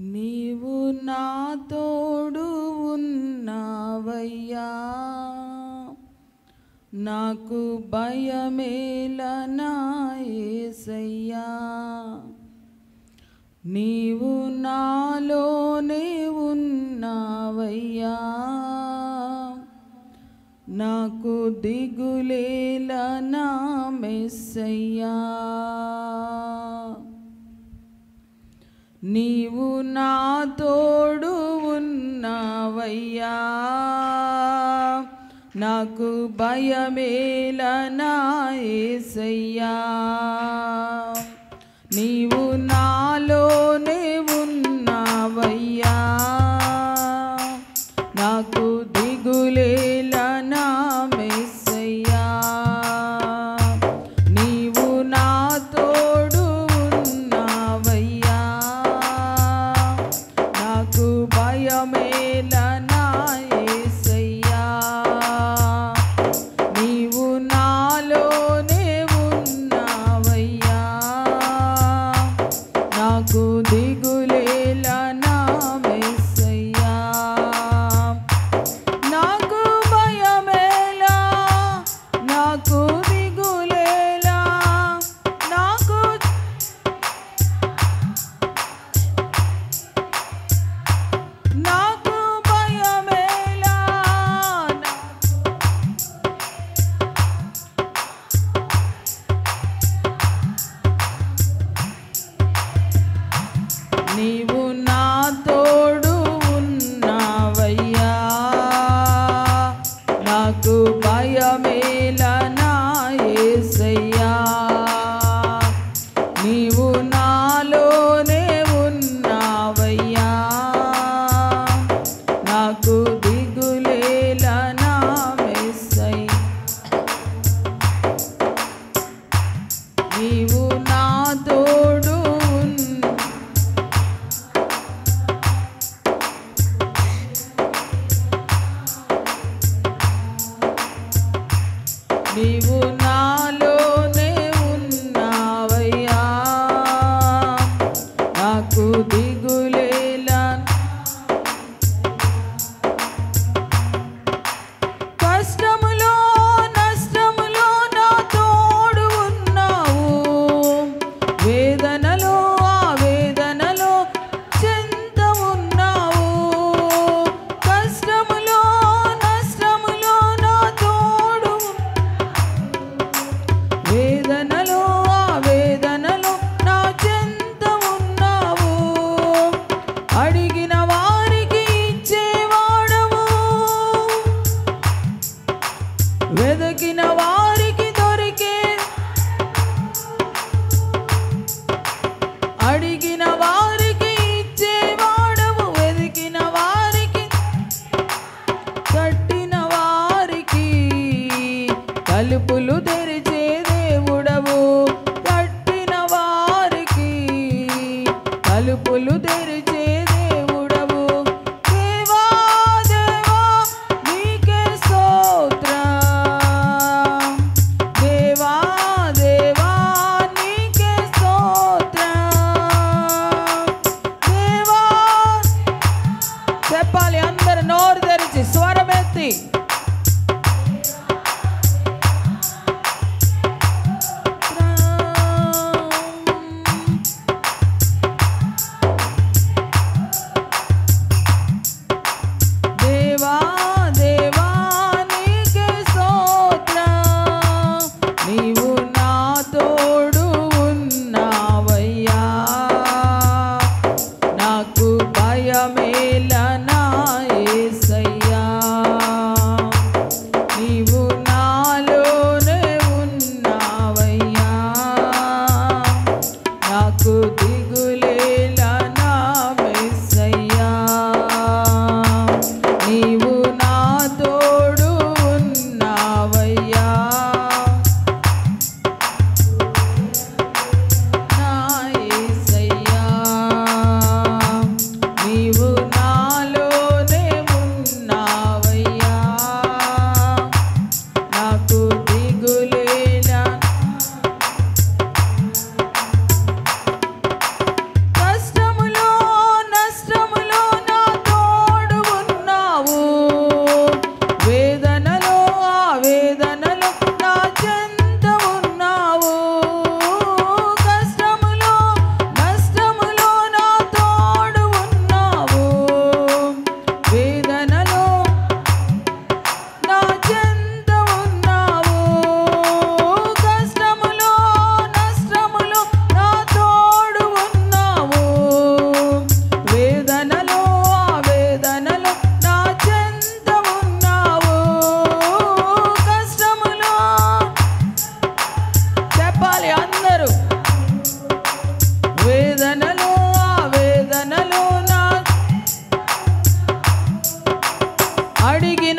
నీవు నా తోడు ఉన్నావయ్యా. నాకు భయమేలనాయసయ్యా నీవు నాలోనే ఉన్నావయ్యా. నాకు దిగులేల నా మెస్సయ్యా. నీవు నా తోడు ఉన్నవయ్యా. నాకు భయమేల నాయసయ్యా నీవు அடிகி अड़गे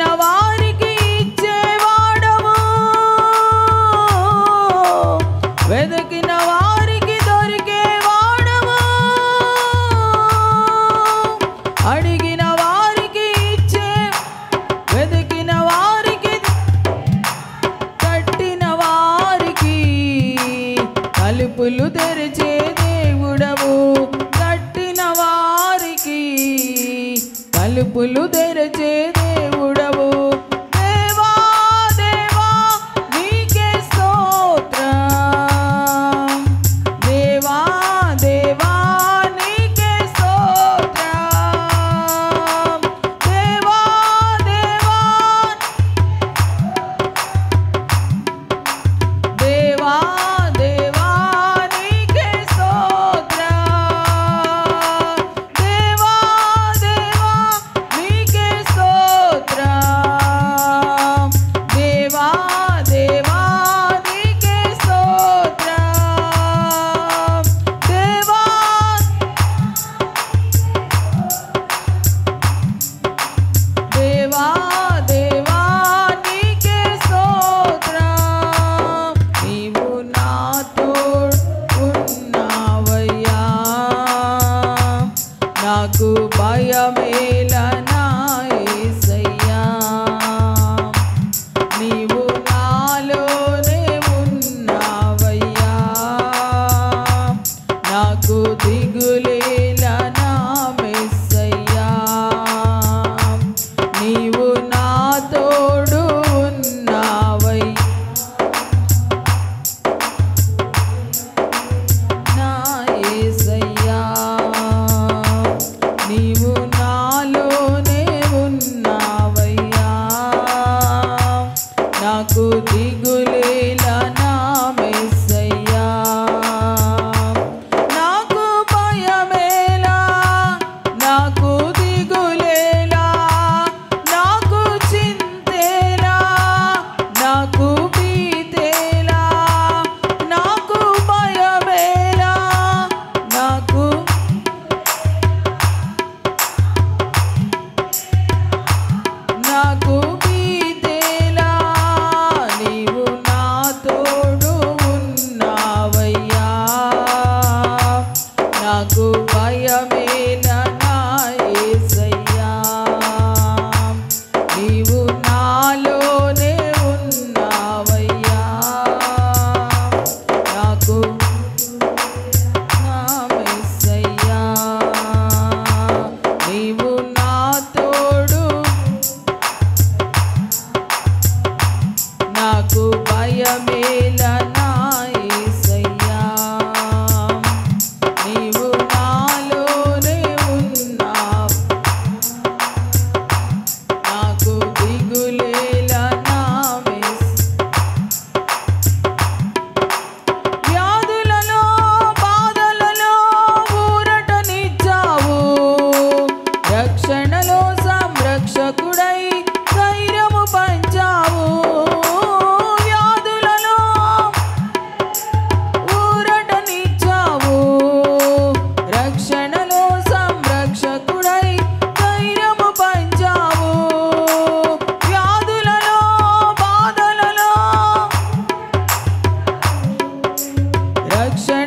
Action.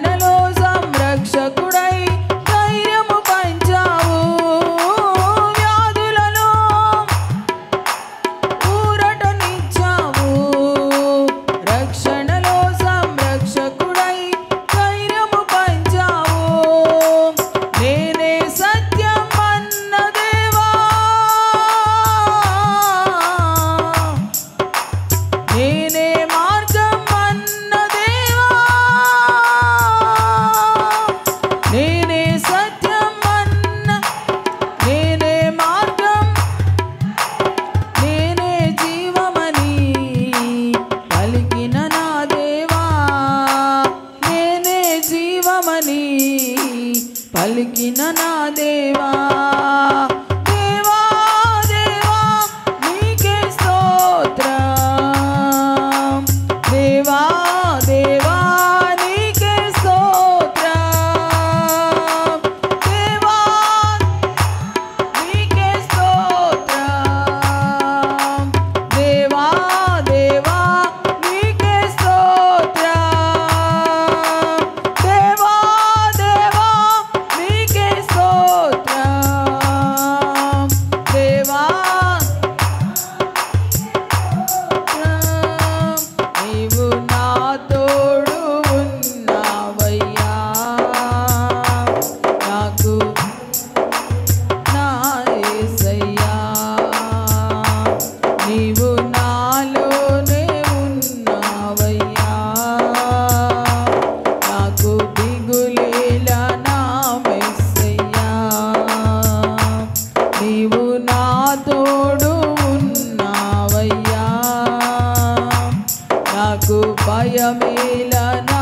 నాకు భయమేలనాయ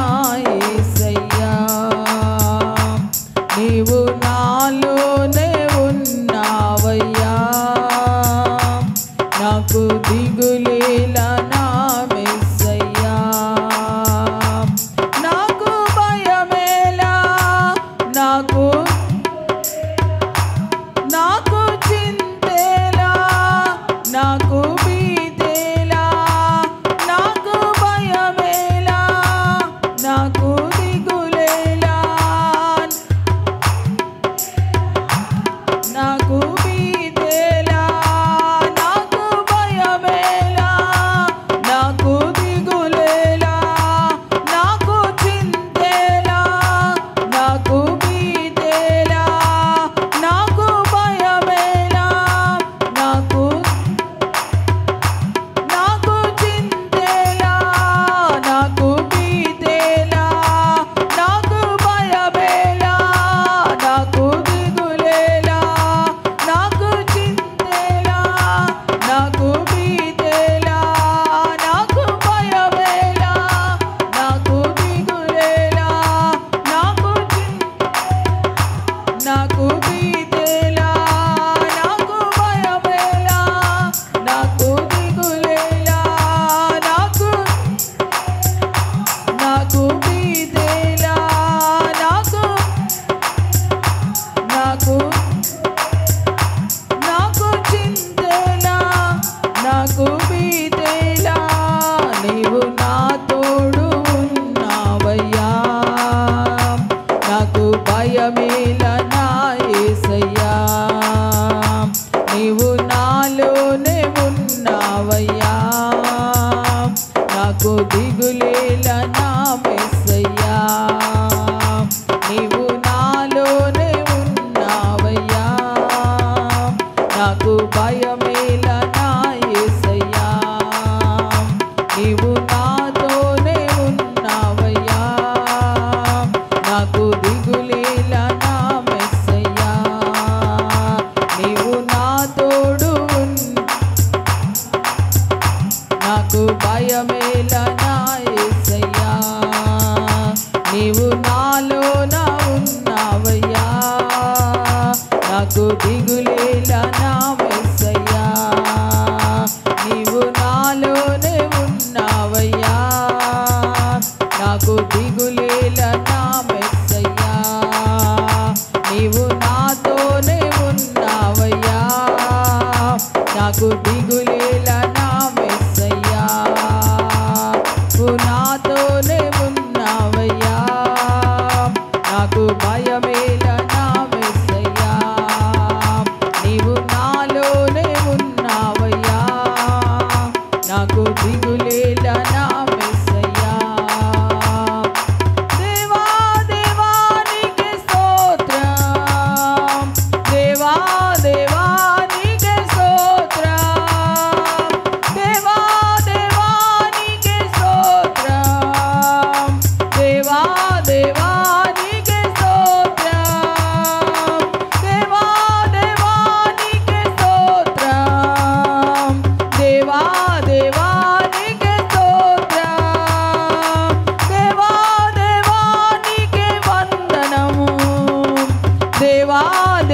దిగులేల నా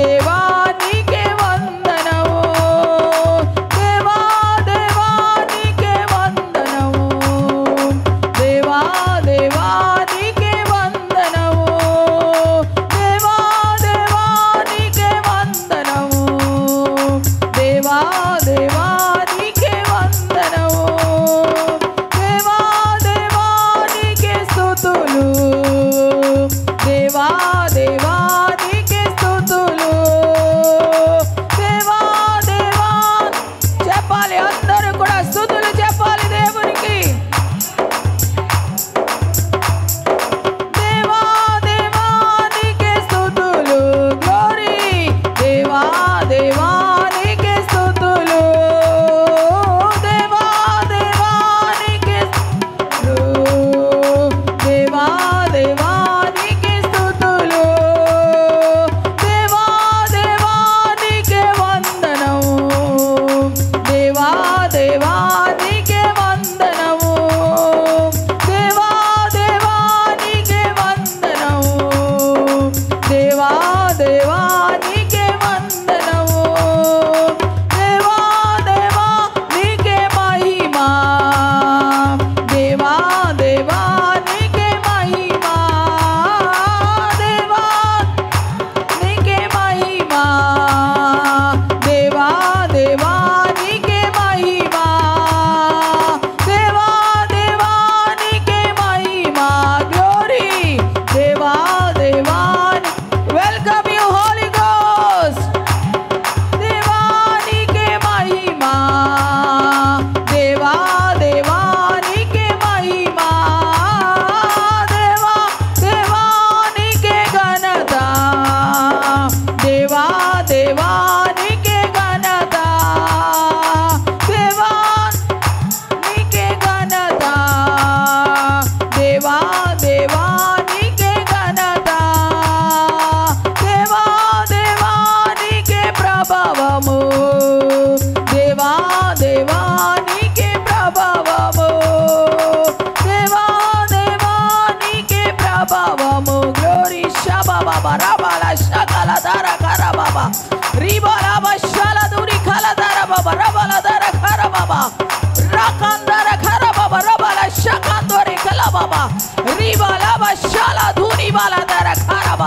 llevar.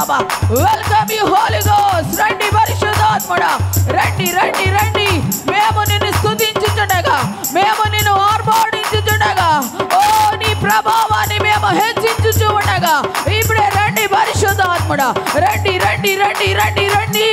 బాబా వెల్కమ్ యు హోలీ గోస్ట్ రండి పరిశుద్ధాత్ముడా రండి రండి రండి మేము నిన్ను స్తుతించుచుండగా మేము నిన్ను ఆర్భాడించుచుండగా ఓ నీ ప్రభావాన్ని మేము హెచ్చించుచు ఉండగా ఇప్పుడే రండి పరిశుద్ధాత్ముడా రండి రండి రండి రండి రండి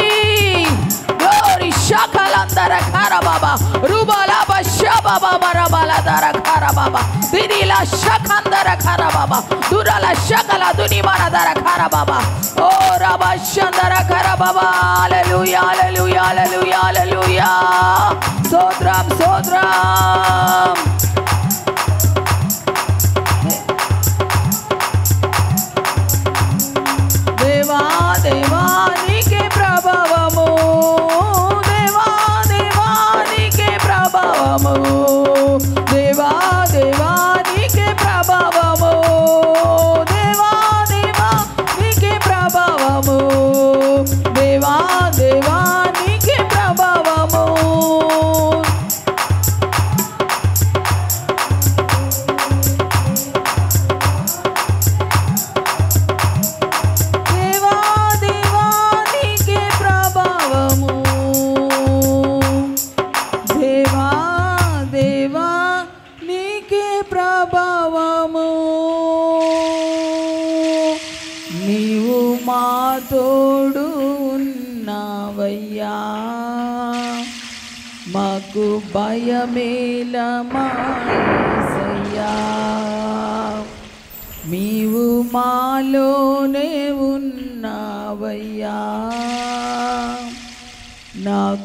గోరి శాఖలందర ఖార బాబా రూబాల బషా బాబా బరబాల దర ఖార బాబా దినిల శకందర ఖార బాబా దురల శకల Raduni Manadara Karababa. Oh Rabba Shandara Karababa. Hallelujah, hallelujah, hallelujah, hallelujah. Sodram, Sodram.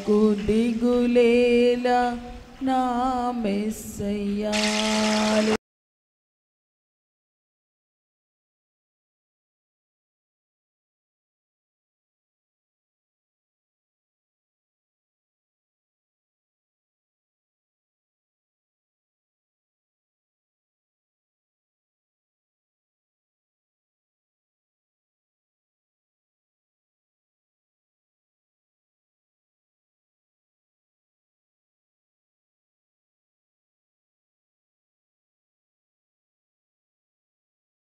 నాకు దిగులేలా నా మెస్సయ్యాలి